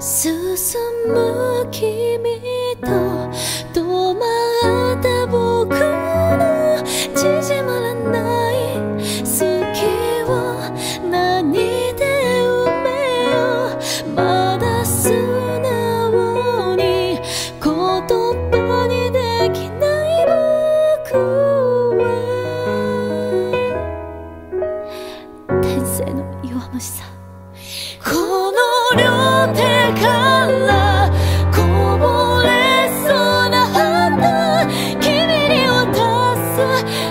進む君と止まった僕の縮まらない好きを何で埋めようまだ。素直に言葉にできない僕は天性の弱虫さう。